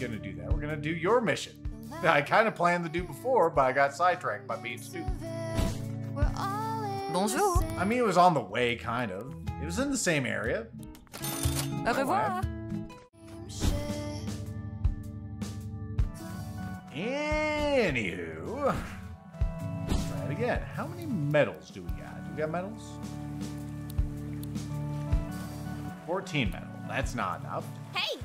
gonna do that. We're gonna do your mission. That I kind of planned to do before, but I got sidetracked by being stupid. Bonjour. I mean, it was on the way, kind of. It was in the same area. Au revoir. Anywho, let's try it again. How many medals do we got? Do we got medals? 14 medals. That's not enough. Hey!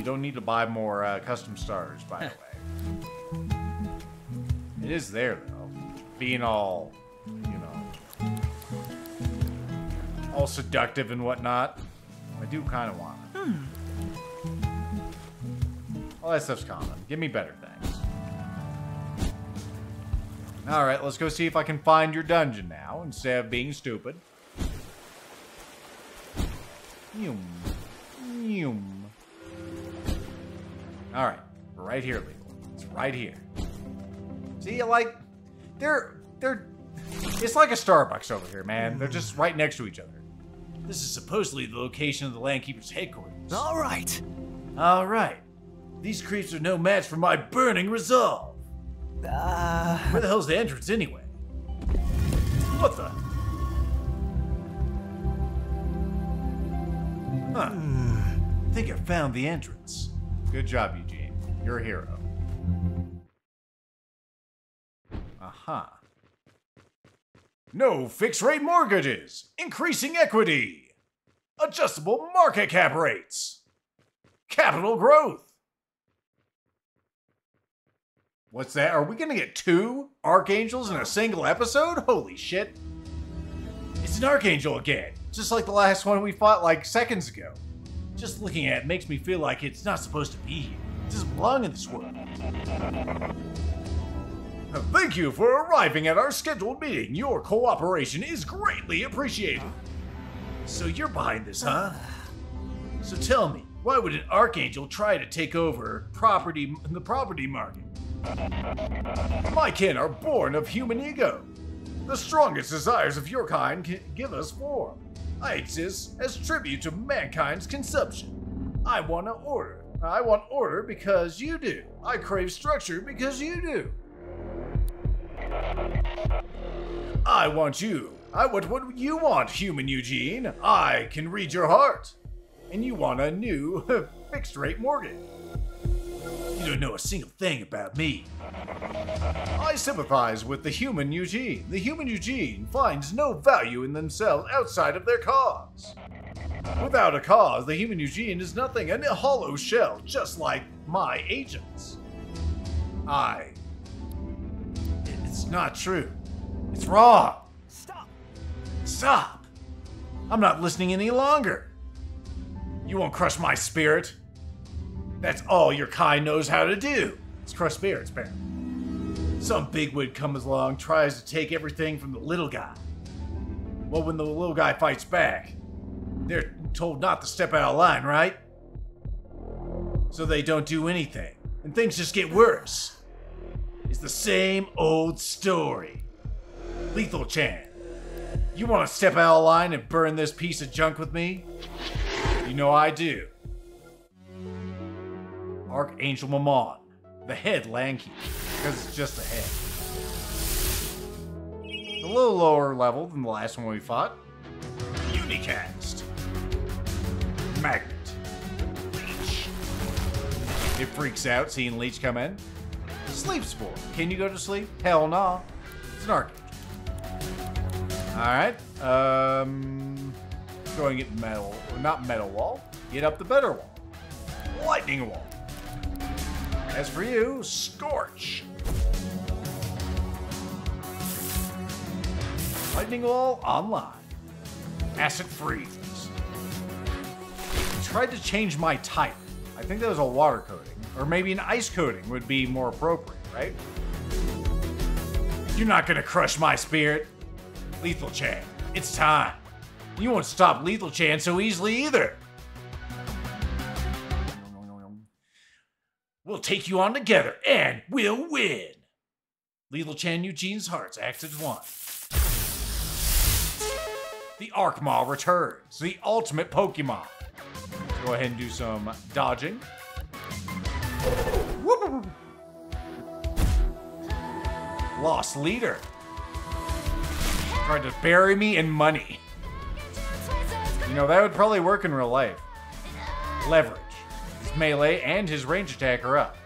You don't need to buy more uh, custom stars, by the way. It is there, though. Being all, you know, all seductive and whatnot. I do kind of want it. All that stuff's common. Give me better things. Alright, let's go see if I can find your dungeon now, instead of being stupid. Yum. Yum. Alright, we're right here, Legal. It's right here. See, like, they're, they're, it's like a Starbucks over here, man. They're just right next to each other. This is supposedly the location of the Landkeeper's headquarters. All right. Alright. These creeps are no match for my burning resolve. Uh, Where the hell's the entrance anyway? What the? Huh. I think I found the entrance. Good job, Eugene. You're a hero. Aha. No fixed rate mortgages. Increasing equity. Adjustable market cap rates. Capital growth. What's that? Are we gonna get two archangels in a single episode? Holy shit. It's an archangel again, just like the last one we fought like seconds ago. Just looking at it makes me feel like it's not supposed to be here. It doesn't belong in this world. Uh, thank you for arriving at our scheduled meeting. Your cooperation is greatly appreciated. So you're behind this, huh? So tell me, why would an archangel try to take over property in the property market? My kin are born of human ego. The strongest desires of your kind can give us form. I exist as tribute to mankind's consumption. I want to order. I want order because you do. I crave structure because you do. I want you. I want what you want, human Eugene. I can read your heart. And you want a new fixed rate mortgage. You don't know a single thing about me. I sympathize with the human Eugene. The human Eugene finds no value in themselves outside of their cause. Without a cause, the human Eugene is nothing, a hollow shell, just like my agents. I. It's not true. It's wrong. stop. Stop! I'm not listening any longer. You won't crush my spirit. That's all your kind knows how to do. It's crush spirits, apparently. Some bigwig comes along, tries to take everything from the little guy. Well, when the little guy fights back, they're told not to step out of line, right? So they don't do anything, and things just get worse. It's the same old story. Lethal Chan, you want to step out of line and burn this piece of junk with me? You know I do. Archangel Mammon, the head Lanky, because it's just a head. A little lower level than the last one we fought. Unicast. Magnet. Leech. It freaks out seeing Leech come in. Sleep Spore. Can you go to sleep? Hell no. It's an archangel. Alright. Um going get metal not metal wall. Get up the better wall. Lightning wall. As for you, Scorch. Lightning Wall online. Acid Freeze. Tried to change my type. I think that was a water coating. Or maybe an ice coating would be more appropriate, right? You're not gonna crush my spirit. Lethal Chan, it's time. You won't stop Lethal Chan so easily either. We'll take you on together and we'll win. Lethal Chan Eugene's Hearts, Acted 1. The Arkmaw returns, the ultimate Pokemon. Go ahead and do some dodging. Lost leader. Tried to bury me in money. You know, that would probably work in real life. Leverage. His melee and his range attack are up.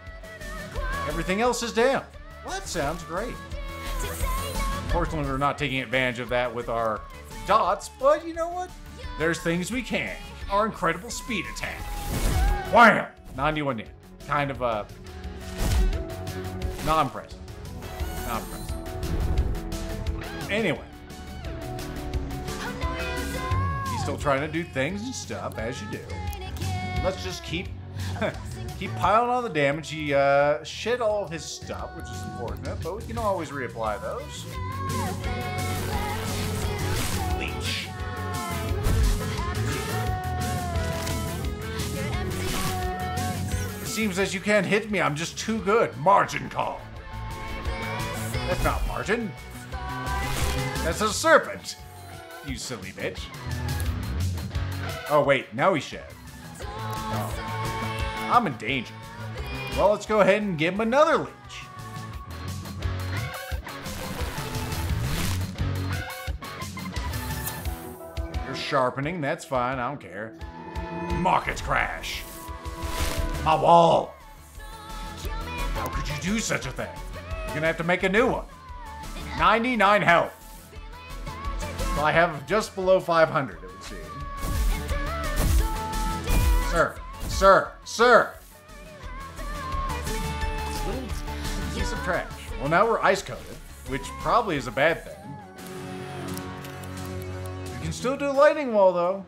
Everything else is down. Well, that sounds great. Unfortunately, we're not taking advantage of that with our dots, but you know what? There's things we can. Our incredible speed attack. Wham! 91 yen. Kind of uh, a non-present. Non-present. Anyway. He's still trying to do things and stuff, as you do. Let's just keep keep piling on the damage. He uh, shed all of his stuff, which is unfortunate, but we can always reapply those. Leech. Seems as you can't hit me. I'm just too good. Margin call. That's not margin. That's a serpent. You silly bitch. Oh wait, now he shed. I'm in danger. Well, let's go ahead and give him another leech. You're sharpening, that's fine, I don't care. Markets crash. My wall. How could you do such a thing? You're gonna have to make a new one. 99 health. I have just below 500, it would seem. Sir, sir, sir. Little piece of trash. Well, now we're ice coated, which probably is a bad thing. You can still do lightning wall though,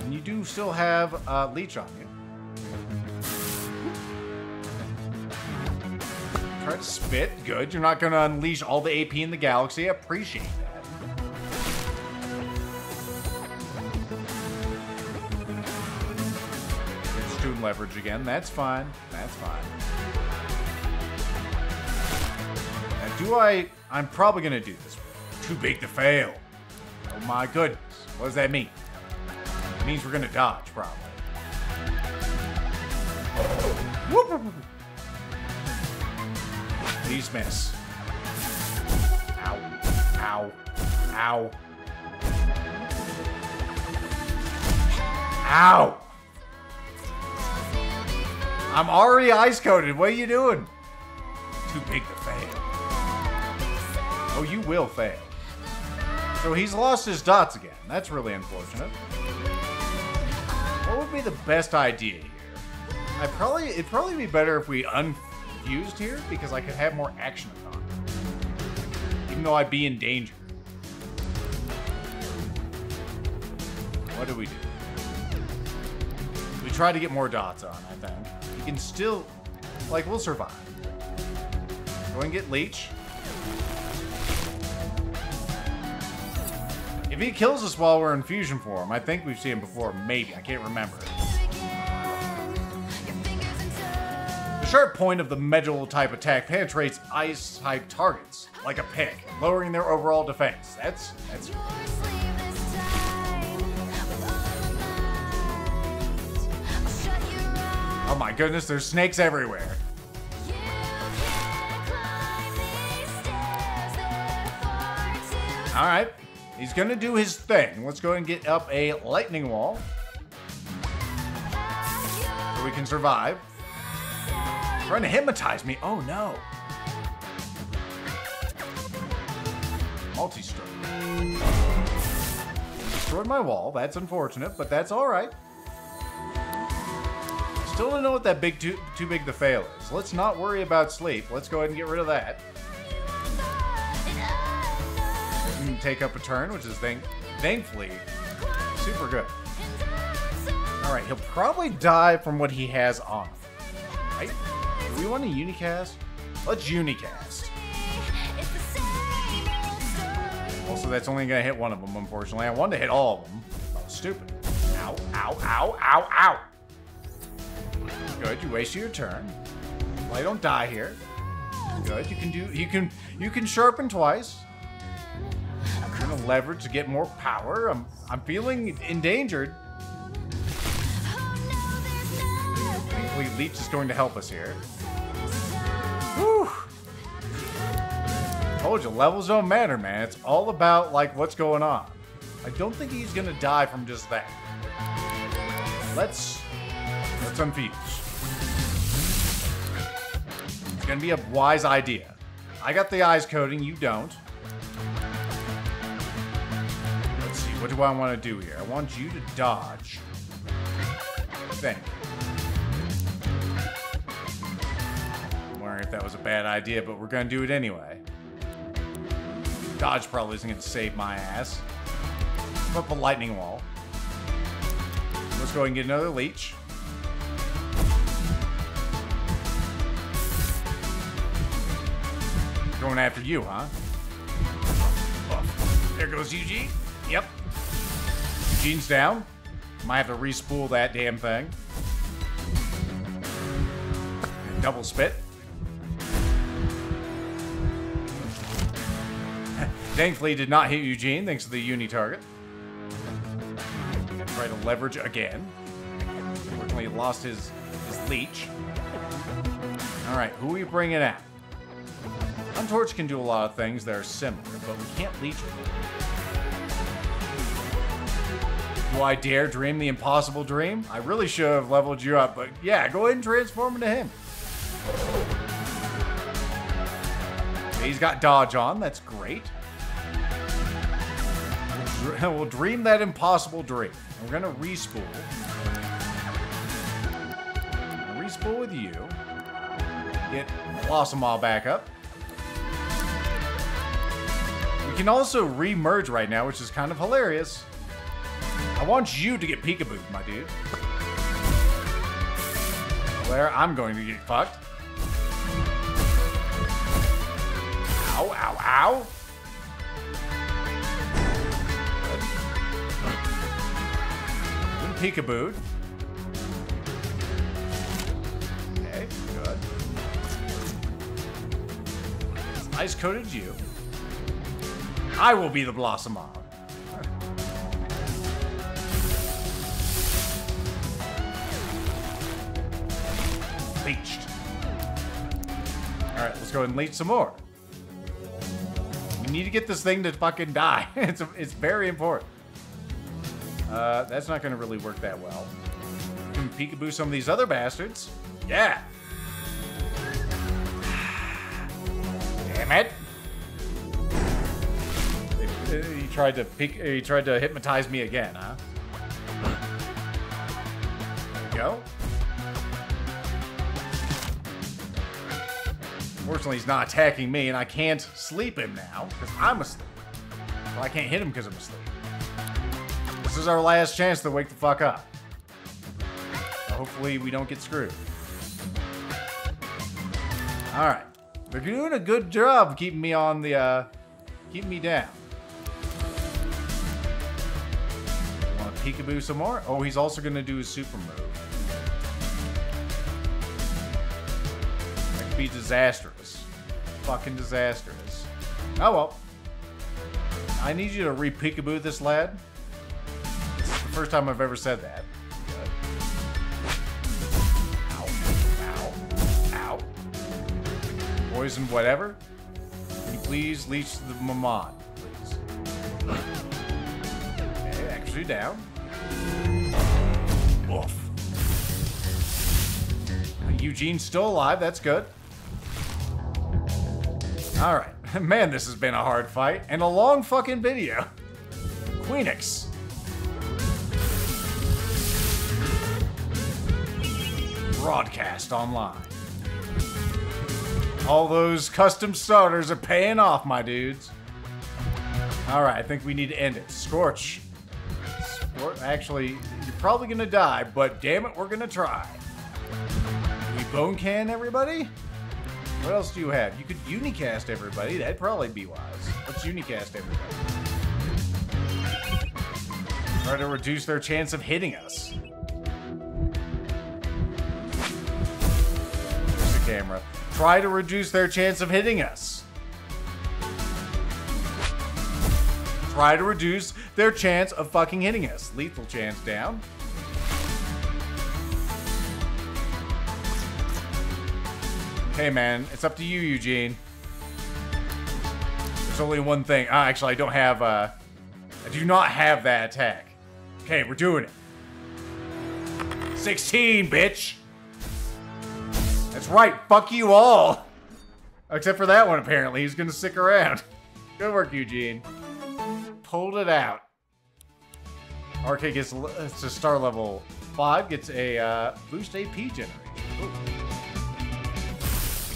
and you do still have uh, leech on you. Try to spit. Good. You're not going to unleash all the AP in the galaxy. I appreciate that. Doing leverage again. That's fine. That's fine. Now, do I... I'm probably going to do this. Too big to fail. Oh my goodness. What does that mean? It means we're going to dodge, probably. Please miss. Ow. Ow. Ow. Ow! I'm already ice coated. What are you doing? Too big to fail. Oh, you will fail. So he's lost his dots again. That's really unfortunate. What would be the best idea here? I probably it'd probably be better if we unfused here because I could have more action upon. Even though I'd be in danger. What do we do? We try to get more dots on, I think. Can still like we'll survive. Go and get Leech. If he kills us while we're in fusion form, I think we've seen him before, maybe. I can't remember. The sharp point of the medieval type attack penetrates ice type targets, like a pick, lowering their overall defense. That's that's Oh my goodness, there's snakes everywhere. Alright. He's gonna do his thing. Let's go and get up a lightning wall. So we can survive. Trying to hypnotize me. Oh no. Multi-stroke. Destroyed my wall. That's unfortunate, but that's alright. Still don't know what that big too, too big to fail is. Let's not worry about sleep. Let's go ahead and get rid of that. And take up a turn, which is thank thankfully super good. Alright, he'll probably die from what he has on. Right? Do we want to unicast? Let's unicast. Also, that's only going to hit one of them, unfortunately. I wanted to hit all of them. Stupid. Ow, ow, ow, ow, ow. Good, you wasted your turn. Well, you don't die here. Good, you can do, you can, you can sharpen twice. I'm gonna leverage to get more power. I'm, I'm feeling endangered. Leech is going to help us here. Whew. Told you, levels don't matter, man. It's all about, like, what's going on. I don't think he's gonna die from just that. Let's... Let's unfuse. Gonna be a wise idea. I got the eyes coating, you don't. Let's see, what do I want to do here? I want you to dodge. Think. I'm wondering if that was a bad idea, but we're gonna do it anyway. Dodge probably isn't gonna save my ass. Up a lightning wall. Let's go and get another leech. Going after you, huh? Oh, there goes Eugene. Yep. Eugene's down. Might have to respool that damn thing. Double spit. Thankfully, did not hit Eugene thanks to the uni target. Try to leverage again. Unfortunately, lost his, his leech. All right, who are we bringing out? Untorch can do a lot of things that are similar, but we can't leech it. Do I dare dream the impossible dream? I really should have leveled you up, but yeah, go ahead and transform into him. He's got dodge on, that's great. We'll dream that impossible dream. We're gonna respool. Respool with you. Get Blossom all back up. We can also re-merge right now, which is kind of hilarious. I want you to get peekaboo, my dude. Where I'm going to get fucked. Ow, ow, ow. Peekaboo. Okay, good. Ice coated you. I will be the Blossom Mob. Leached. Alright, let's go and leech some more. We need to get this thing to fucking die. it's, it's very important. Uh, that's not going to really work that well. Can peekaboo some of these other bastards. Yeah. Damn it. He tried to peek, he tried to hypnotize me again, huh? Go. Fortunately, he's not attacking me, and I can't sleep him now, because I'm asleep. Well, I can't hit him because I'm asleep. This is our last chance to wake the fuck up. So hopefully we don't get screwed. Alright. They're doing a good job keeping me on the, uh, keeping me down. Peekaboo some more? Oh, he's also going to do his super move. That could be disastrous. Fucking disastrous. Oh well. I need you to re-peekaboo this lad. This is the first time I've ever said that. Ow. Ow. Ow. Poison whatever. Can you please leech the Mamad, please? Okay, actually down. Eugene's still alive, that's good. Alright. Man, this has been a hard fight and a long fucking video. Queenyx. Broadcast online. All those custom starters are paying off, my dudes. Alright, I think we need to end it. Scorch. Scor Actually, you're probably gonna die, but damn it, we're gonna try. Bone can everybody? What else do you have? You could unicast everybody. That'd probably be wise. Let's unicast everybody. Try to reduce their chance of hitting us. There's the camera. Try to reduce their chance of hitting us. Try to reduce their chance of fucking hitting us. Lethal chance down. Hey, man, it's up to you, Eugene. There's only one thing. Ah, actually, I don't have, uh... I do not have that attack. Okay, we're doing it. 16, bitch! That's right, fuck you all! Except for that one, apparently. He's gonna stick around. Good work, Eugene. Pulled it out. RK gets it's a star level 5, gets a uh, boost AP generation. Ooh.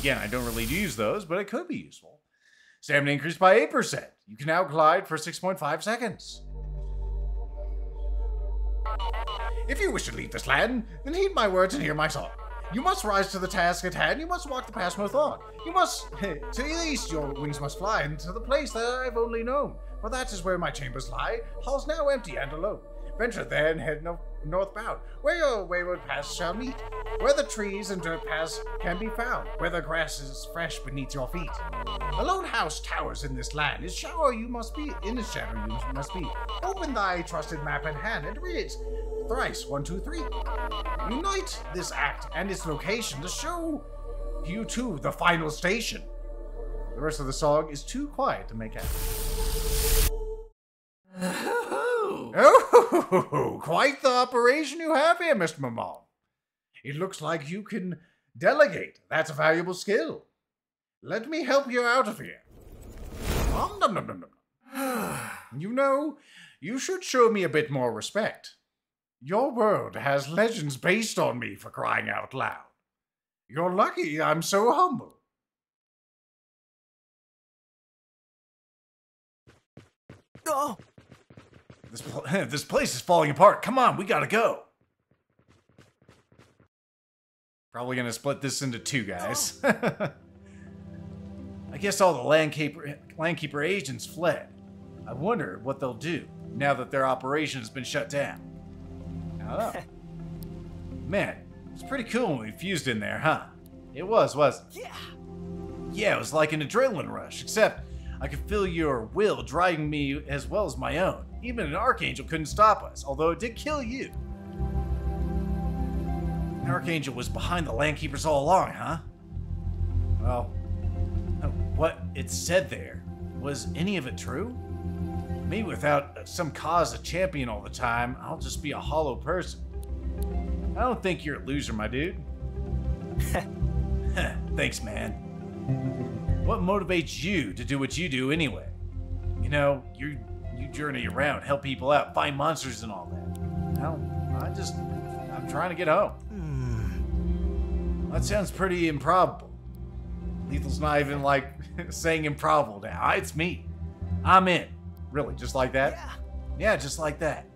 Again, I don't really use those, but it could be useful. Stamina increased by 8%. You can now glide for 6.5 seconds. If you wish to leave this land, then heed my words and hear my song. You must rise to the task at hand. You must walk the path most on. You must to the east. Your wings must fly into the place that I've only known. For that is where my chambers lie. Halls now empty and alone. Venture there and head no northbound, where your wayward paths shall meet, where the trees and dirt paths can be found, where the grass is fresh beneath your feet. A lone house towers in this land. Its shadow you must be. In its shadow you must be. Open thy trusted map in hand and read it thrice. One, two, three. Unite this act and its location to show you to the final station. The rest of the song is too quiet to make out. Oh, quite the operation you have here, Mr. Mammon. It looks like you can delegate. That's a valuable skill. Let me help you out of here. Um, dum, dum, dum, dum. you know, you should show me a bit more respect. Your world has legends based on me for crying out loud. You're lucky I'm so humble. Oh! This, pl- this place is falling apart. Come on, we gotta go. Probably gonna split this into two guys. I guess all the landkeeper, landkeeper agents fled. I wonder what they'll do now that their operation has been shut down. Oh. Man, it's pretty cool when we fused in there, huh? It was, wasn't it? Yeah! Yeah, it was like an adrenaline rush, except I could feel your will driving me as well as my own. Even an Archangel couldn't stop us, although it did kill you. An Archangel was behind the Landkeepers all along, huh? Well, uh, what it said there, was any of it true? Me without uh, some cause to champion all the time, I'll just be a hollow person. I don't think you're a loser, my dude. Thanks, man. What motivates you to do what you do anyway? You know, you you journey around, help people out, find monsters and all that. Well, I just I'm trying to get home. That sounds pretty improbable. Lethal's not even like saying improbable now. Ah, it's me. I'm in. Really, just like that? Yeah! Yeah, just like that.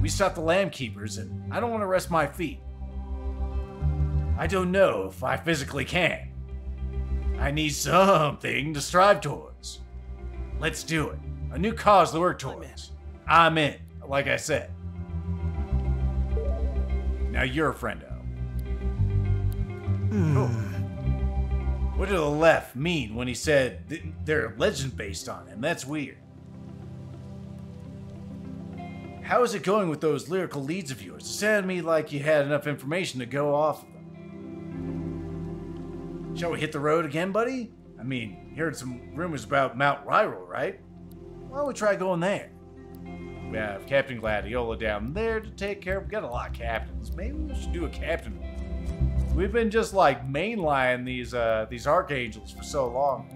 We stopped the Landkeepers, and I don't want to rest my feet. I don't know if I physically can. I need something to strive towards. Let's do it. A new cause to work towards. I'm in, like I said. Now you're a friendo. Oh. Hmm. What did the left mean when he said th- they're legend based on him? That's weird. How is it going with those lyrical leads of yours? It sounded to me like you had enough information to go off of them. Shall we hit the road again, buddy? I mean, you heard some rumors about Mount Wirral, right? Why don't we try going there? We have Captain Gladiola down there to take care of. We got a lot of captains. Maybe we should do a captain. We've been just like mainlining these uh, these archangels for so long.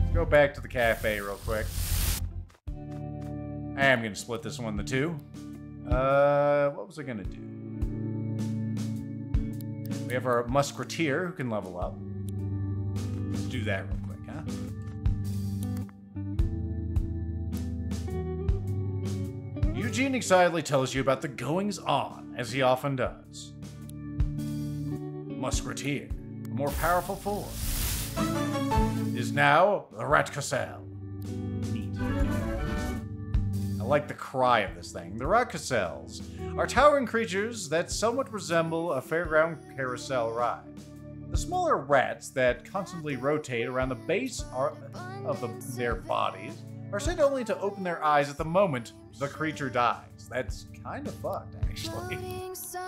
Let's go back to the cafe real quick. I am gonna split this one the two. Uh, what was I gonna do? We have our musketeer who can level up. Let's do that real Eugene excitedly tells you about the goings on, as he often does. Musketeer, a more powerful form, is now the Ratcousel. Neat. I like the cry of this thing. The Rat Ratcousels are towering creatures that somewhat resemble a fairground carousel ride. The smaller rats that constantly rotate around the base of the, their bodies are said only to open their eyes at the moment the creature dies. That's kind of fucked, actually.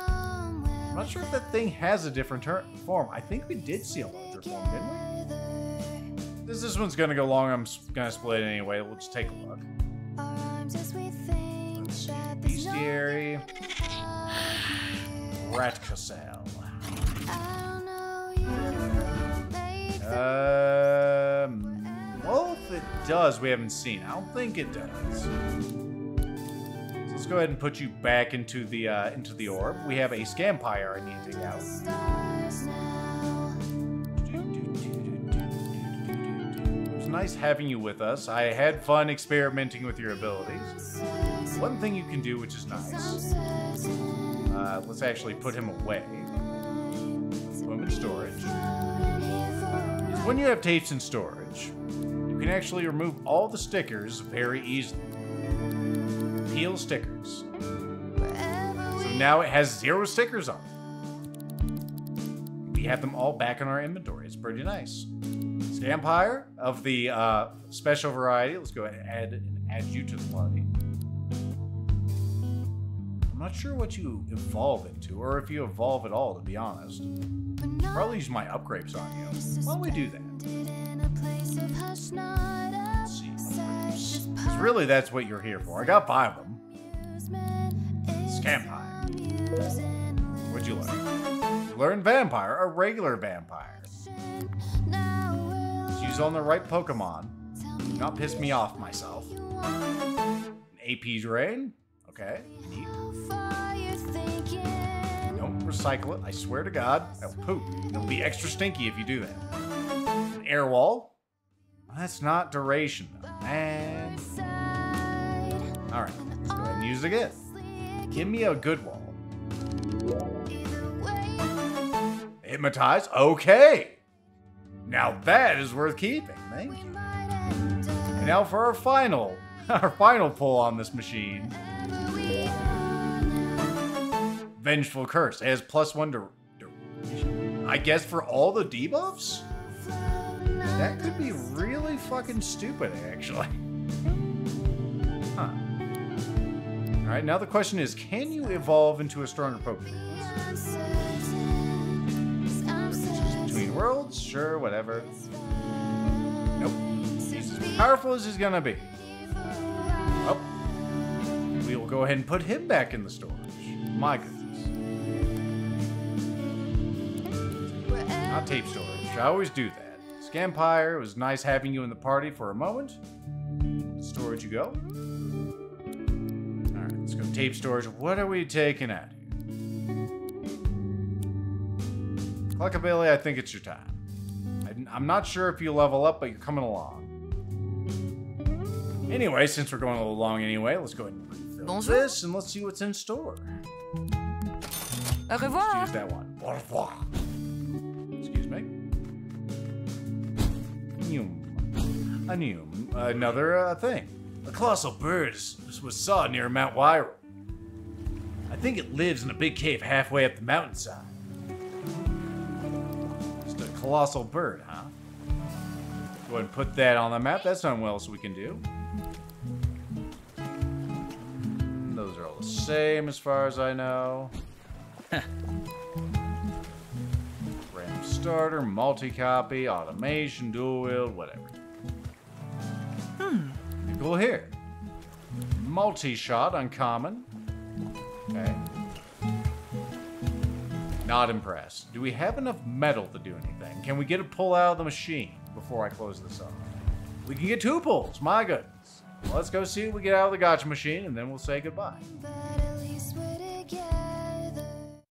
I'm not sure if that thing has a different ter- form. I think we did see a larger form, didn't we? This, this one's gonna go long. I'm gonna split it anyway. We'll just take a look. Bestiary. Ratcousel. Um, it does, we haven't seen. I don't think it does. So let's go ahead and put you back into the uh, into the orb. We have a Scampire I need to get out. Nice having you with us. I had fun experimenting with your abilities. One thing you can do, which is nice. Uh, let's actually put him away. Put him in storage. When you have tapes in storage, can actually remove all the stickers very easily. Peel stickers. So now it has zero stickers on it. We have them all back in our inventory. It's pretty nice. Scampire of the uh, special variety. Let's go ahead and add, and add you to the party. I'm not sure what you evolve into, or if you evolve at all, to be honest. Probably use my upgrades on you. Why don't we do that? Let's see. upgrades. 'Cause really, that's what you're here for. I got five of them. Scampire. What'd you learn? You learned Vampire, a regular vampire. Use on the right Pokemon. Do not piss me off myself. An AP Drain. Okay, neat. Don't recycle it. I swear to God, I'll poop. It'll be extra stinky if you do that. An air wall. That's not duration. Man. Alright, let's go ahead and use it again. Give me a good wall. Hypnotize? Okay. Now that is worth keeping. Thank you. And now for our final, our final pull on this machine. Vengeful Curse. It has plus one to- I guess for all the debuffs? That could be really fucking stupid, actually. Huh. Alright, now the question is can you evolve into a stronger Pokemon? Between worlds? Sure, whatever. Nope. He's as powerful as he's gonna be. Oh. We will go ahead and put him back in the storage. My goodness. Not tape storage. I always do that. Scampire, it was nice having you in the party for a moment. Storage you go. Alright, let's go tape storage. What are we taking out here? Cluckabilly, I think it's your time. I'm not sure if you level up, but you're coming along. Anyway, since we're going a little long anyway, let's go ahead and refill Bonjour. this and let's see what's in store. Au revoir. Use that one. Au revoir. Neum. A neum. Another uh, thing. A colossal bird is- was saw near Mount Wirral. I think it lives in a big cave halfway up the mountainside. Just a colossal bird, huh? Go ahead and put that on the map. That's not well else we can do. Those are all the same as far as I know. RAM starter, multi-copy, automation, dual wield, whatever. Hmm. Cool here. Multi-shot, uncommon. Okay. Not impressed. Do we have enough metal to do anything? Can we get a pull out of the machine before I close this up? We can get two pulls, my goodness. Well, let's go see what we get out of the gotcha machine, and then we'll say goodbye.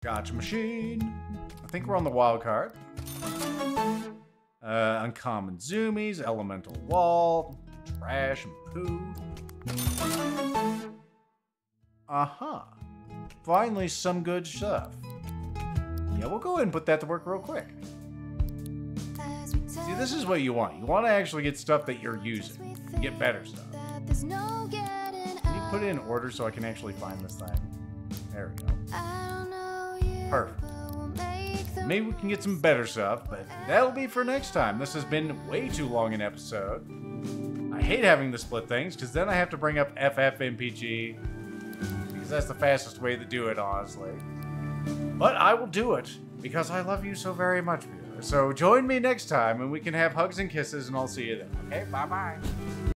Gotcha machine. I think we're on the wild card. Uh, uncommon zoomies, elemental wall, trash and poo. Uh huh. Finally, some good stuff. Yeah, we'll go ahead and put that to work real quick. See, this is what you want. You want to actually get stuff that you're using. Get better stuff. Can you put it in order so I can actually find this thing? There we go. Perfect. Maybe we can get some better stuff, but that'll be for next time. This has been way too long an episode. I hate having to split things because then I have to bring up FFmpeg because that's the fastest way to do it, honestly. But I will do it because I love you so very much, Bueller. So join me next time and we can have hugs and kisses, and I'll see you then. Okay, bye bye.